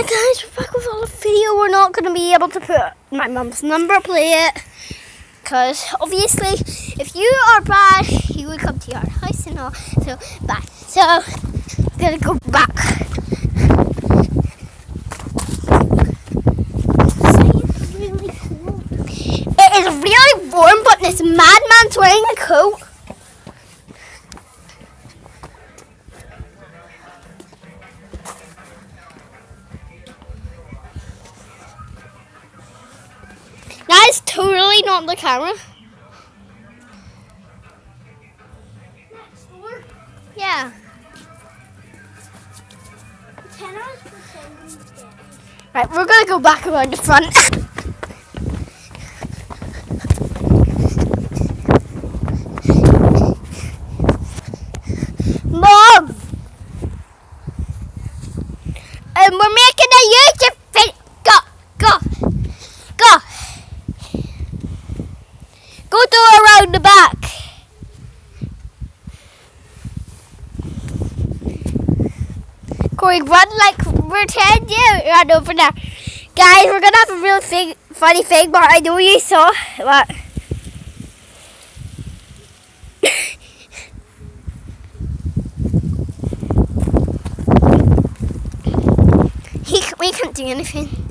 Hi guys, we're back with another video. We're not going to be able to put my mum's number plate because obviously if you are bad, you would come to your house and all. So bye. So I'm going to go back. Really cool. It is really warm, but this madman's wearing a coat. Totally not the camera. Yeah. Right, we're gonna go back around the front. Mom! And we're making a YouTube video. Go, go, go. Go to around the back. Corey, run like pretend you run over there. Guys, we're gonna have a real thing, funny thing, but I know you saw what. he, we can't do anything.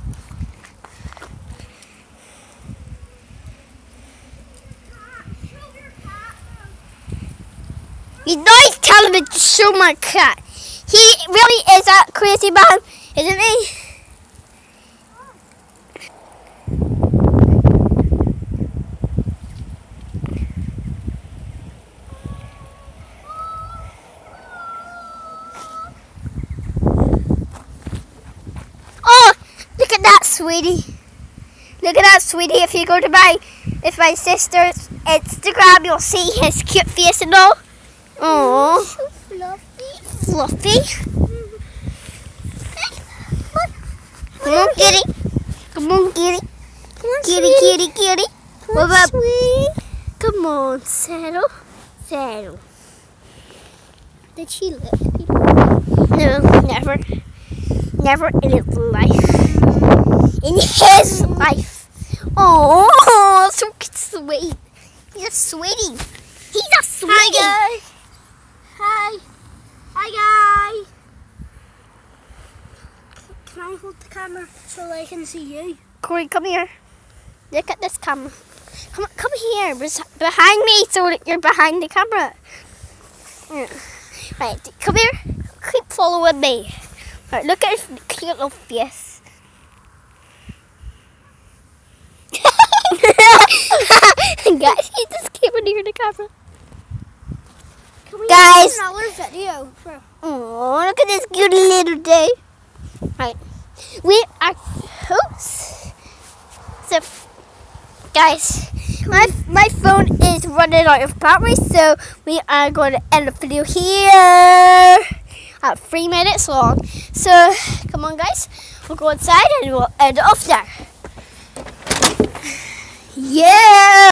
He's telling me to show my cat. He really is that crazy man, isn't he? Oh, look at that, sweetie. Look at that, sweetie. If you go to my, if my sister's Instagram, you'll see his cute face and all. Oh, fluffy. fluffy. Come on, kitty. Come on, kitty. Come on, Kitty, kitty, kitty. Come What on, sweetie. Come on, settle. Settle. Did she lick people? No, never. Never in his life. In his life. Oh, so sweet. He's a sweetie. He's a sweetie. Hi, guys. Hi. Hi, guys. Can I hold the camera so I can see you? Corey, come here. Look at this camera. Come, come here, behind me, so you're behind the camera. Right, come here. Keep following me. Right, look at his cute little face. Guys, he just came near the camera. Guys. video? Oh, look at this cute little day. Right. We are oops. So guys, my my phone is running out of battery, so we are going to end the video here at three minutes long. So come on guys, we'll go inside and we'll end it off there. Yeah!